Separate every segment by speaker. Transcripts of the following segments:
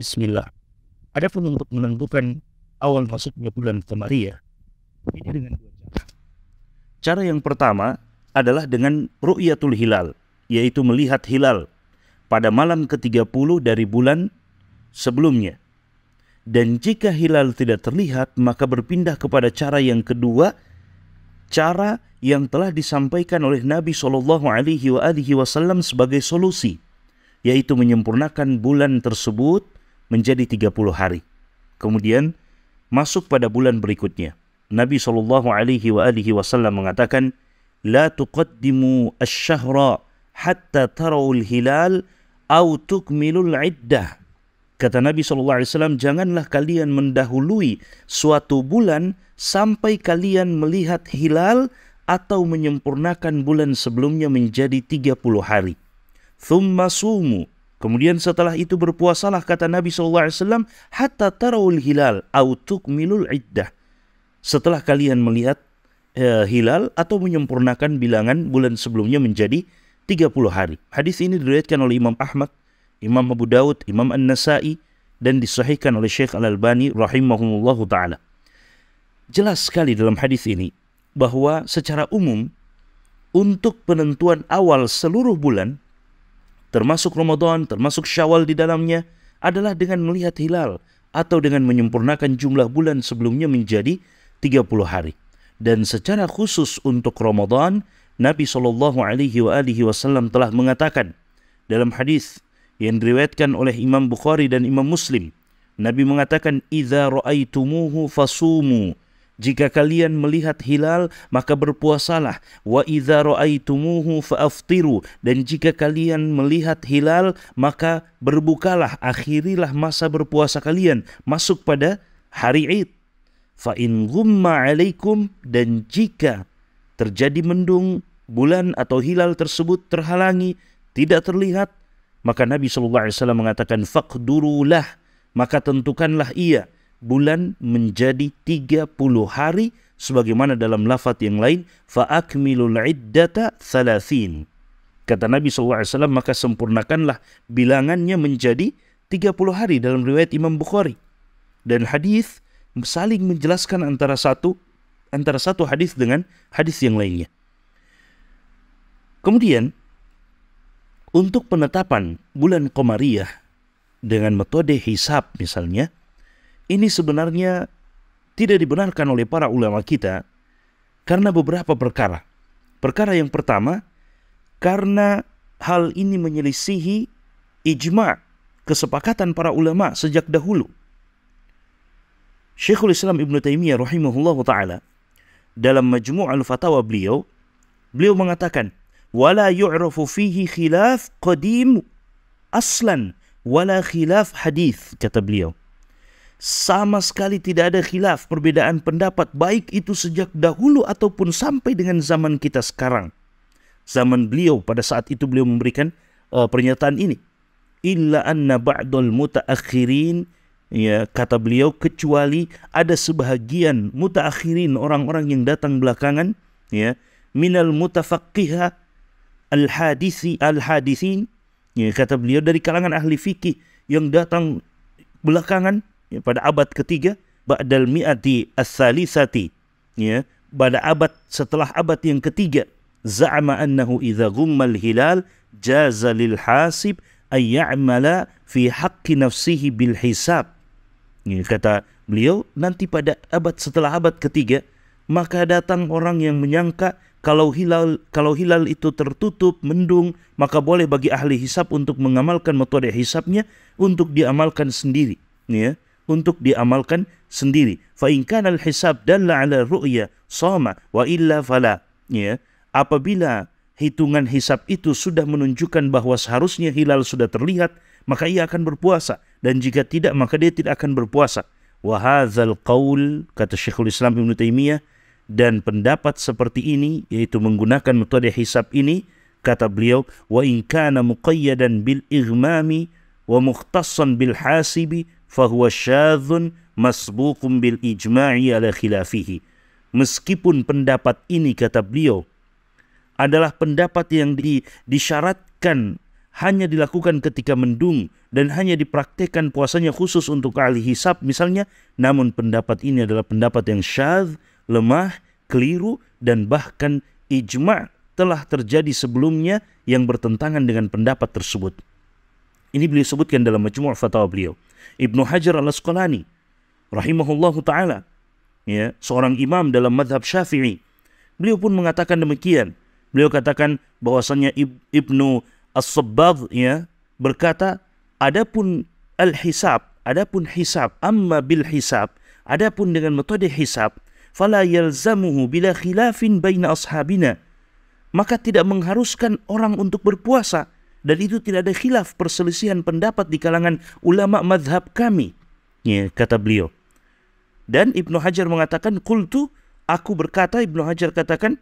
Speaker 1: Bismillah. Adapun untuk menentukan awal masuknya bulan Qamariah ini dengan dua cara.
Speaker 2: Cara yang pertama adalah dengan ru'yatul hilal, yaitu melihat hilal pada malam ke-30 dari bulan sebelumnya. Dan jika hilal tidak terlihat, maka berpindah kepada cara yang kedua, cara yang telah disampaikan oleh Nabi Shallallahu Alaihi Wasallam sebagai solusi, yaitu menyempurnakan bulan tersebut menjadi 30 hari. Kemudian masuk pada bulan berikutnya. Nabi Shallallahu alaihi wasallam mengatakan, "La tuqaddimu asy-syahra hatta tarawul hilal au tukmilul iddah." Kata Nabi Shallallahu alaihi wasallam, "Janganlah kalian mendahului suatu bulan sampai kalian melihat hilal atau menyempurnakan bulan sebelumnya menjadi 30 hari." Thumma sumu Kemudian setelah itu berpuasalah kata Nabi SAW hatta tarawul hilal au tukmilul iddah. Setelah kalian melihat eh, hilal atau menyempurnakan bilangan bulan sebelumnya menjadi 30 hari. Hadis ini diriwayatkan oleh Imam Ahmad, Imam Abu Daud, Imam An-Nasai dan disahihkan oleh Syekh Al-Albani rahimahullahu taala. Jelas sekali dalam hadis ini bahwa secara umum untuk penentuan awal seluruh bulan termasuk Ramadan, termasuk Syawal di dalamnya adalah dengan melihat hilal atau dengan menyempurnakan jumlah bulan sebelumnya menjadi 30 hari. Dan secara khusus untuk Ramadan, Nabi Shallallahu Alaihi Wasallam telah mengatakan dalam hadis yang diriwayatkan oleh Imam Bukhari dan Imam Muslim, Nabi mengatakan, "Idza ra'aitumuhu fasumu." Jika kalian melihat hilal, maka berpuasalah. Wa idza ra'aitumuhu fa'aftiru. Dan jika kalian melihat hilal, maka berbukalah. Akhirilah masa berpuasa kalian. Masuk pada hari Id. Fa in ghumma 'alaikum dan jika terjadi mendung, bulan atau hilal tersebut terhalangi, tidak terlihat, maka Nabi sallallahu alaihi wasallam mengatakan faqdurulah, maka tentukanlah ia bulan menjadi 30 hari sebagaimana dalam lafaz yang lain fa akmilul iddata thalathin. Kata Nabi SAW maka sempurnakanlah bilangannya menjadi 30 hari. Dalam riwayat Imam Bukhari. Dan hadis saling menjelaskan antara satu antara satu hadis dengan hadis yang lainnya. Kemudian untuk penetapan bulan Qamariyah dengan metode hisab misalnya ini sebenarnya tidak dibenarkan oleh para ulama kita karena beberapa perkara. Perkara yang pertama, karena hal ini menyelisihi ijma' kesepakatan para ulama sejak dahulu. Syekhul Islam Ibn Taimiyah rahimahullah taala dalam Majmu' al-Fatawa beliau beliau mengatakan wala yu'rafu fihi khilaf qadim aslan wala khilaf hadis kata beliau sama sekali tidak ada khilaf perbedaan pendapat baik itu sejak dahulu ataupun sampai dengan zaman kita sekarang. Zaman beliau pada saat itu beliau memberikan uh, pernyataan ini. Illa anna ba'dal mutaakhirin ya kata beliau kecuali ada sebahagian mutaakhirin orang-orang yang datang belakangan ya minal mutafaqqiha al hadisi al hadisin ya kata beliau dari kalangan ahli fikih yang datang belakangan ya, pada abad ketiga ba'dal mi'ati as-salisati. Ya pada abad setelah abad yang ketiga za'ama annahu idza ghummal hilal jaza lil hasib ay ya'mala fi haqqi nafsihi bil hisab. Ini kata beliau nanti pada abad setelah abad ketiga maka datang orang yang menyangka kalau hilal kalau hilal itu tertutup mendung maka boleh bagi ahli hisab untuk mengamalkan metode hisabnya untuk diamalkan sendiri. Ya untuk diamalkan sendiri. Fa in kana al-hisab dalla ala ru'ya sama wa illa fala. Ya, apabila hitungan hisab itu sudah menunjukkan bahwa seharusnya hilal sudah terlihat, maka ia akan berpuasa dan jika tidak maka dia tidak akan berpuasa. Wa hadzal qaul kata Syekhul Islam Ibnu Taimiyah dan pendapat seperti ini yaitu menggunakan metode hisab ini kata beliau wa in kana muqayyadan bil igmami wa mukhtassan bil hasibi fahuwa syadzun masbuqum bil ijma'i ala khilafihi. Meskipun pendapat ini kata beliau adalah pendapat yang di, disyaratkan hanya dilakukan ketika mendung dan hanya dipraktekkan puasanya khusus untuk ahli hisab misalnya, namun pendapat ini adalah pendapat yang syadz, lemah, keliru dan bahkan ijma' telah terjadi sebelumnya yang bertentangan dengan pendapat tersebut. Ini beliau sebutkan dalam majmu' fatwa beliau. Ibnu Hajar al-Asqalani rahimahullahu taala ya, seorang imam dalam madhab Syafi'i. Beliau pun mengatakan demikian. Beliau katakan bahwasanya Ibnu As-Sabbagh ya berkata adapun al-hisab adapun hisab amma bil hisab adapun dengan metode hisab fala yalzamuhu bila khilafin baina ashabina maka tidak mengharuskan orang untuk berpuasa dan itu tidak ada khilaf perselisihan pendapat di kalangan ulama madhab kami ya kata beliau. Dan Ibnu Hajar mengatakan kultu aku berkata Ibnu Hajar katakan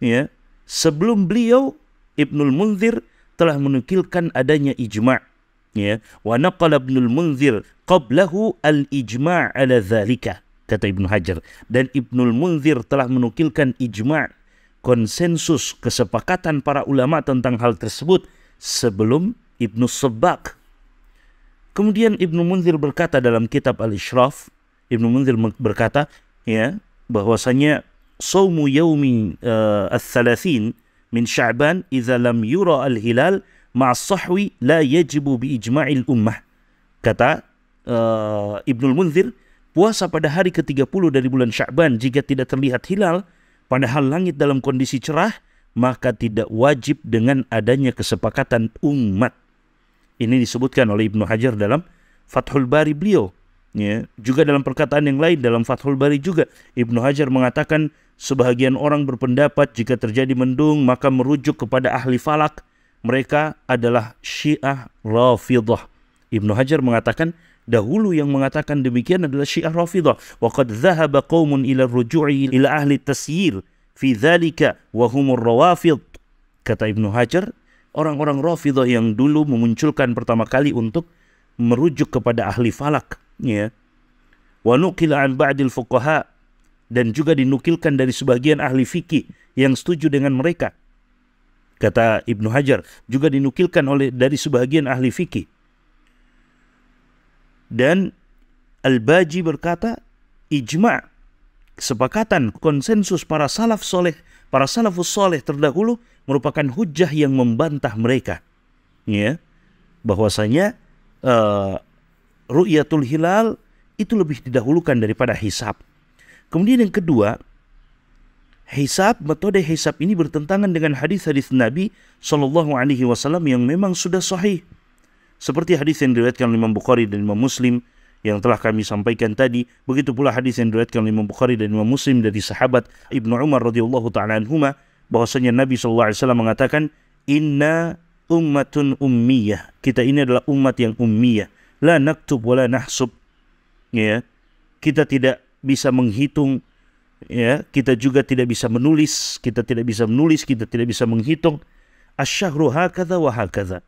Speaker 2: ya sebelum beliau Ibnul Munzir telah menukilkan adanya ijma' ya wa naqala Ibnu Munzir qablahu al-ijma' ala dzalika kata Ibnu Hajar. Dan Ibnu Munzir telah menukilkan ijma' konsensus kesepakatan para ulama tentang hal tersebut sebelum Ibnu Sabbaq Kemudian Ibnu Munzir berkata dalam kitab Al-Ishraf, Ibnu Munzir berkata ya bahwasanya saumu yaumi uh, al-thalathin min Sya'ban idza lam yura al-hilal ma'a sahwi la yajibu bi ijma'il ummah. Kata uh, Ibnu Munzir, puasa pada hari ke-30 dari bulan Sya'ban jika tidak terlihat hilal padahal langit dalam kondisi cerah maka tidak wajib dengan adanya kesepakatan umat. Ini disebutkan oleh Ibnu Hajar dalam Fathul Bari beliau. Ya, juga dalam perkataan yang lain dalam Fathul Bari juga Ibnu Hajar mengatakan sebahagian orang berpendapat jika terjadi mendung maka merujuk kepada ahli falak mereka adalah Syiah Rafidah. Ibnu Hajar mengatakan dahulu yang mengatakan demikian adalah Syiah Rafidah. Wa qad dhahaba qaumun ila ruju'i ila ahli tasyir fi dzalika wa humur rawafid. Kata Ibnu Hajar, orang-orang Rafidah yang dulu memunculkan pertama kali untuk merujuk kepada ahli falak ya. Wa nuqila an ba'dil fuqaha dan juga dinukilkan dari sebagian ahli fikih yang setuju dengan mereka kata Ibnu Hajar. Juga dinukilkan oleh dari sebagian ahli fikih. Dan Al-Baji berkata ijma' kesepakatan konsensus para salaf soleh para salafus soleh terdahulu merupakan hujah yang membantah mereka ya bahwasanya uh, ru'yatul hilal itu lebih didahulukan daripada hisab. Kemudian yang kedua, hisab metode hisab ini bertentangan dengan hadis-hadis Nabi Shallallahu Alaihi Wasallam yang memang sudah sahih. Seperti hadis yang diriwayatkan oleh Imam Bukhari dan Imam Muslim yang telah kami sampaikan tadi, begitu pula hadis yang diriwayatkan oleh Imam Bukhari dan Imam Muslim dari sahabat Ibnu Umar radhiyallahu taala anhuma bahwasanya Nabi Shallallahu alaihi wasallam mengatakan, "Inna ummatun ummiyah." Kita ini adalah umat yang ummiyah. La naktub wala nahsub. Ya kita tidak bisa menghitung ya kita juga tidak bisa menulis kita tidak bisa menulis kita tidak bisa menghitung. Asyahru hakadha wa hakadha.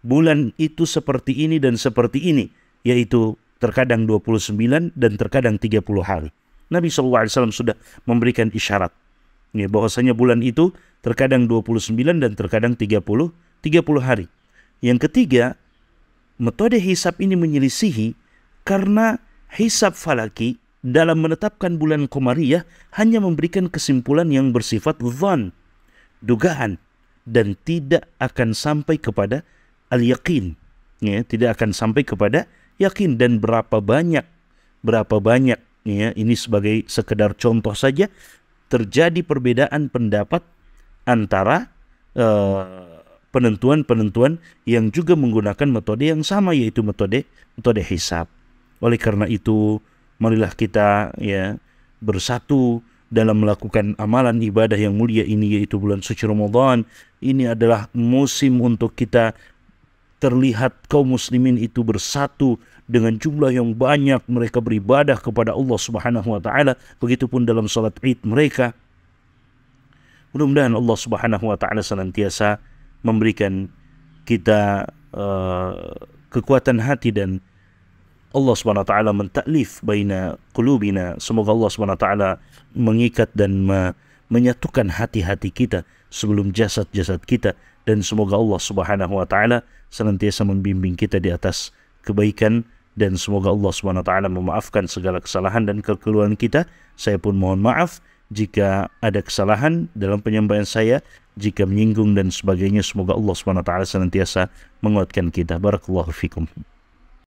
Speaker 2: Bulan itu seperti ini dan seperti ini yaitu terkadang 29 dan terkadang 30 hari. Nabi SAW sudah memberikan isyarat. Ya, bahwasanya bulan itu terkadang 29 dan terkadang 30 30 hari. Yang ketiga Metode hisab ini menyelisihi karena hisab falaki dalam menetapkan bulan Komariah hanya memberikan kesimpulan yang bersifat zon, dugaan, dan tidak akan sampai kepada al-yakin. Ya, tidak akan sampai kepada yakin dan berapa banyak, berapa banyak, ya, ini sebagai sekedar contoh saja, terjadi perbedaan pendapat antara uh, penentuan-penentuan yang juga menggunakan metode yang sama yaitu metode metode hisab. Oleh karena itu, marilah kita ya bersatu dalam melakukan amalan ibadah yang mulia ini yaitu bulan suci Ramadan. Ini adalah musim untuk kita terlihat kaum muslimin itu bersatu dengan jumlah yang banyak mereka beribadah kepada Allah Subhanahu wa taala. Begitupun dalam salat Id mereka. Mudah-mudahan Allah Subhanahu wa taala senantiasa memberikan kita uh, kekuatan hati dan Allah Subhanahu wa taala mentaklif baina qulubina. Semoga Allah Subhanahu wa taala mengikat dan me menyatukan hati-hati kita sebelum jasad-jasad kita dan semoga Allah Subhanahu wa taala senantiasa membimbing kita di atas kebaikan dan semoga Allah Subhanahu wa taala memaafkan segala kesalahan dan kekeliruan kita. Saya pun mohon maaf jika ada kesalahan dalam penyampaian saya, jika menyinggung dan sebagainya. Semoga Allah Subhanahu wa taala senantiasa menguatkan kita. Barakallahu fikum.